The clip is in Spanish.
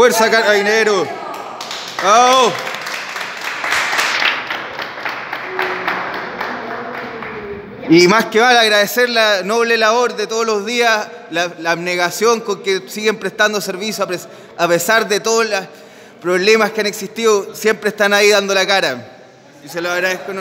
Fuerza Carabinero. ¡Vamos! Y más que vale agradecer la noble labor de todos los días, la, abnegación con que siguen prestando servicio a, pesar de todos los problemas que han existido, siempre están ahí dando la cara. Y se lo agradezco.